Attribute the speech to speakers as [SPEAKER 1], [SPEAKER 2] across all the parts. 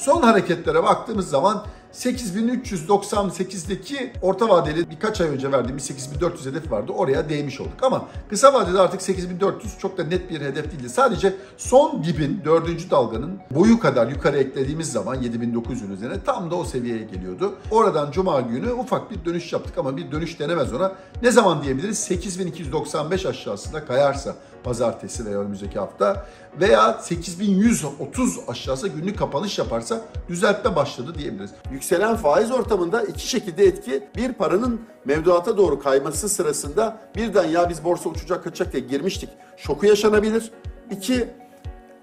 [SPEAKER 1] Son hareketlere baktığımız zaman 8398'deki orta vadeli birkaç ay önce verdiğimiz 8400 hedef vardı. Oraya değmiş olduk. Ama kısa vadede artık 8400 çok da net bir hedef değildi. Sadece son dibin dördüncü dalganın boyu kadar yukarı eklediğimiz zaman 7900'ün üzerine tam da o seviyeye geliyordu. Oradan cuma günü ufak bir dönüş yaptık ama bir dönüş denemez ona. Ne zaman diyebiliriz? 8295 aşağısında kayarsa pazartesi veya önümüzdeki hafta veya 8130 aşağısı günlük kapanış yaparsa düzeltme başladı diyebiliriz. Yükselen faiz ortamında iki şekilde etki. Bir paranın mevduata doğru kayması sırasında birden ya biz borsa uçacak kaçacak diye girmiştik. Şoku yaşanabilir. İki,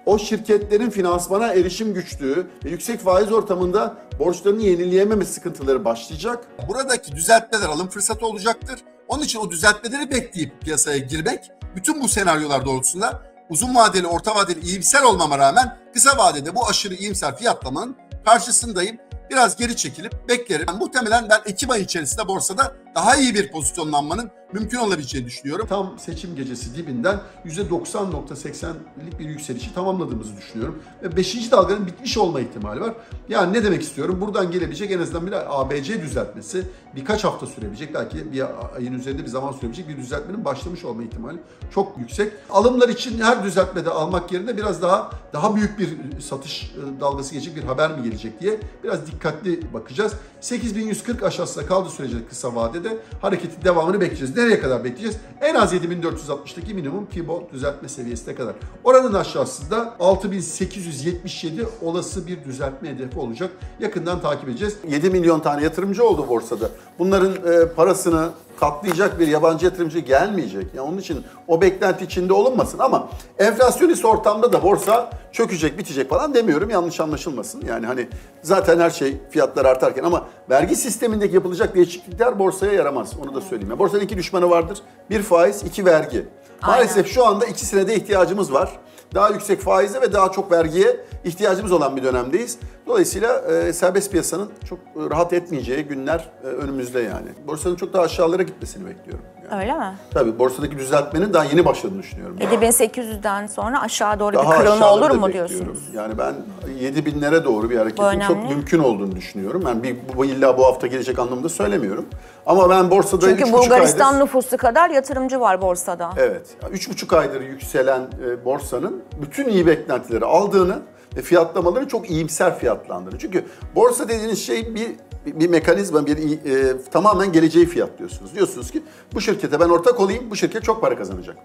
[SPEAKER 1] o şirketlerin finansmana erişim güçlüğü ve yüksek faiz ortamında borçlarını yenileyememe sıkıntıları başlayacak. Buradaki düzeltmeler alım fırsatı olacaktır. Onun için o düzeltmeleri bekleyip piyasaya girmek bütün bu senaryolar doğrultusunda uzun vadeli, orta vadeli iyimser olmama rağmen kısa vadede bu aşırı iyimser fiyatlamanın karşısındayım. Biraz geri çekilip beklerim. Muhtemelen ben Ekim ayı içerisinde borsada daha iyi bir pozisyonlanmanın mümkün olabileceğini düşünüyorum. Tam seçim gecesi dibinden %90.80'lik bir yükselişi tamamladığımızı düşünüyorum. Ve 5. dalganın bitmiş olma ihtimali var. Yani ne demek istiyorum? Buradan gelebilecek en azından bir ABC düzeltmesi birkaç hafta sürebilecek. Belki bir ayın üzerinde bir zaman sürebilecek bir düzeltmenin başlamış olma ihtimali çok yüksek. Alımlar için her düzeltmede almak yerine biraz daha daha büyük bir satış dalgası geçecek bir haber mi gelecek diye biraz dikkatli bakacağız. 8140 aşağısında kaldığı sürece kısa vadede hareketin devamını bekleyeceğiz. Nereye kadar bekleyeceğiz? En az 7460'daki minimum Fibo düzeltme seviyesine kadar. Oranın aşağısında 6877 olası bir düzeltme hedefi olacak. Yakından takip edeceğiz. 7 milyon tane yatırımcı oldu borsada. Bunların e, parasını katlayacak bir yabancı yatırımcı gelmeyecek. Yani onun için o beklenti içinde olunmasın ama enflasyonist ortamda da borsa çökecek, bitecek falan demiyorum. Yanlış anlaşılmasın. Yani hani zaten her şey fiyatlar artarken ama vergi sistemindeki yapılacak değişiklikler borsaya yaramaz. Onu da söyleyeyim. Yani borsanın iki düşmanı vardır. Bir faiz, iki vergi. Maalesef Aynen. şu anda ikisine de ihtiyacımız var. Daha yüksek faize ve daha çok vergiye ihtiyacımız olan bir dönemdeyiz. Dolayısıyla e, serbest piyasanın çok e, rahat etmeyeceği günler e, önümüzde yani. Borsanın çok daha aşağılara gitmesini bekliyorum. Yani.
[SPEAKER 2] Öyle mi?
[SPEAKER 1] Tabii borsadaki düzeltmenin daha yeni başladığını düşünüyorum.
[SPEAKER 2] 7800'den sonra aşağı doğru daha bir kırılma olur mu diyorsunuz?
[SPEAKER 1] Yani ben 7000'lere doğru bir hareketin çok mümkün olduğunu düşünüyorum. Yani bir, bu illa bu hafta gelecek anlamda söylemiyorum. Ama ben borsada
[SPEAKER 2] Çünkü Bulgaristan aydır, nüfusu kadar yatırımcı var borsada.
[SPEAKER 1] Evet. 3,5 aydır yükselen e, borsanın bütün iyi beklentileri aldığını fiyatlamaları çok iyimser fiyatlandırır. Çünkü borsa dediğiniz şey bir bir mekanizma, bir e, tamamen geleceği fiyatlıyorsunuz. Diyorsunuz ki bu şirkete ben ortak olayım, bu şirket çok para kazanacak.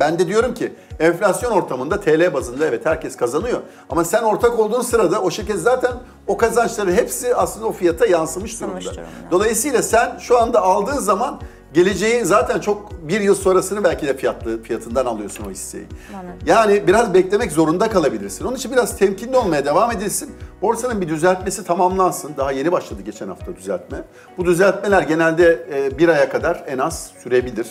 [SPEAKER 1] Ben de diyorum ki enflasyon ortamında TL bazında evet herkes kazanıyor. Ama sen ortak olduğun sırada o şirket zaten o kazançları hepsi aslında o fiyata yansımış durumda. Dolayısıyla sen şu anda aldığın zaman geleceği zaten çok bir yıl sonrasını belki de fiyatlı fiyatından alıyorsun o hisseyi. Anladım. Yani biraz beklemek zorunda kalabilirsin. Onun için biraz temkinli olmaya devam edilsin. Borsanın bir düzeltmesi tamamlansın. Daha yeni başladı geçen hafta düzeltme. Bu düzeltmeler genelde e, bir aya kadar en az sürebilir.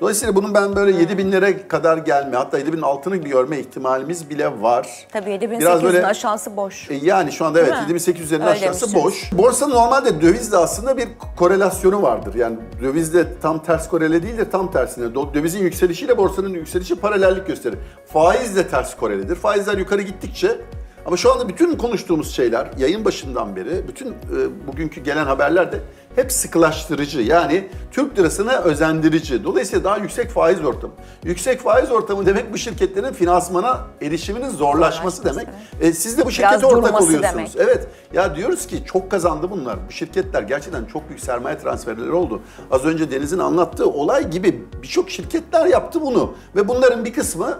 [SPEAKER 1] Dolayısıyla bunun ben böyle 7 binlere kadar gelme hatta 7 binin altını görme ihtimalimiz bile var.
[SPEAKER 2] Tabii 7800'ün aşağısı boş.
[SPEAKER 1] E, yani şu anda evet 7800'lerin aşağısı boş. Borsanın normalde dövizle aslında bir korelasyonu vardır. Yani dövizle tam ters korele değil de tam tersine. Dövizin yükselişiyle borsanın yükselişi paralellik gösterir. Faizle ters korelidir. Faizler yukarı gittikçe ama şu anda bütün konuştuğumuz şeyler yayın başından beri bütün e, bugünkü gelen haberler de hep sıkılaştırıcı. Yani Türk lirasına özendirici. Dolayısıyla daha yüksek faiz ortamı. Yüksek faiz ortamı demek bu şirketlerin finansmana erişiminin zorlaşması demek. E, siz de bu şirkete ortak oluyorsunuz. Demek. Evet. Ya diyoruz ki çok kazandı bunlar. Bu şirketler gerçekten çok büyük sermaye transferleri oldu. Az önce Deniz'in anlattığı olay gibi birçok şirketler yaptı bunu. Ve bunların bir kısmı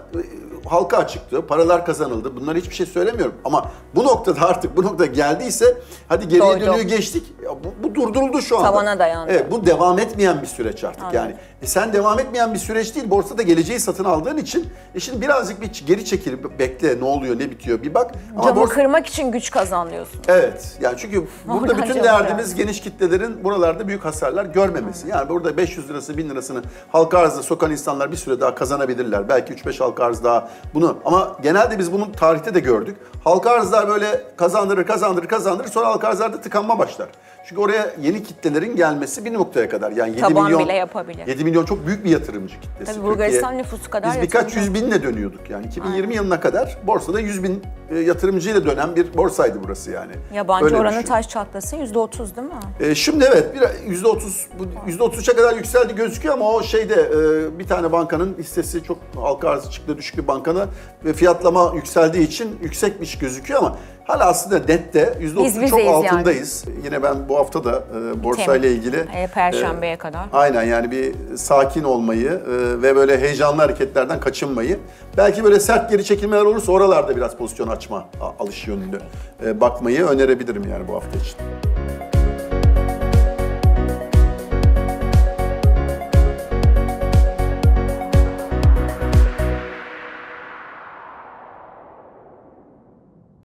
[SPEAKER 1] halka açıktı, paralar kazanıldı. Bunları hiçbir şey söylemiyorum. Ama bu noktada artık bu nokta geldiyse hadi geriye Doydum. dönüyor geçtik. Bu, bu durduruldu şu anda.
[SPEAKER 2] Tavana dayandı.
[SPEAKER 1] Evet bu devam etmeyen bir süreç artık Anladım. yani. E sen devam etmeyen bir süreç değil. Borsada geleceği satın aldığın için e şimdi birazcık bir geri çekil, bekle ne oluyor, ne bitiyor bir bak.
[SPEAKER 2] Ama Camı borsa... kırmak için güç kazanıyorsun.
[SPEAKER 1] Evet. Yani çünkü burada bütün derdimiz geniş kitlelerin buralarda büyük hasarlar görmemesi. Yani burada 500 lirası, 1000 lirasını halka arzda sokan insanlar bir süre daha kazanabilirler. Belki 3-5 halka arz daha bunu ama genelde biz bunu tarihte de gördük. Halka arzlar böyle kazandırır, kazandırır, kazandırır sonra halka arzlarda tıkanma başlar. Çünkü oraya yeni kitlelerin gelmesi bir noktaya kadar. Yani 7
[SPEAKER 2] Taban
[SPEAKER 1] milyon
[SPEAKER 2] bile yapabilir.
[SPEAKER 1] 7 milyon çok büyük bir yatırımcı kitlesi.
[SPEAKER 2] Tabii Bulgaristan nüfusu kadar
[SPEAKER 1] Biz birkaç yüz binle dönüyorduk yani. 2020 Aynen. yılına kadar borsada 100 bin yatırımcıyla dönen bir borsaydı burası yani.
[SPEAKER 2] Yabancı
[SPEAKER 1] Öyle
[SPEAKER 2] oranı
[SPEAKER 1] düşün.
[SPEAKER 2] taş çatlasın %30 değil mi?
[SPEAKER 1] E, şimdi evet bir %30 bu %33'e kadar yükseldi gözüküyor ama o şeyde e, bir tane bankanın hissesi çok halka arzı çıktı düşük bir bankana ve fiyatlama yükseldiği için yüksekmiş gözüküyor ama hala aslında nette %30'un
[SPEAKER 2] Biz
[SPEAKER 1] çok
[SPEAKER 2] bizeyiz yani.
[SPEAKER 1] altındayız. Yine ben bu hafta da e, borsayla ilgili
[SPEAKER 2] E, Perşembeye kadar.
[SPEAKER 1] Aynen yani bir sakin olmayı e, ve böyle heyecanlı hareketlerden kaçınmayı. Belki böyle sert geri çekilmeler olursa oralarda biraz pozisyon açma a- alış yönünde e, bakmayı önerebilirim yani bu hafta için.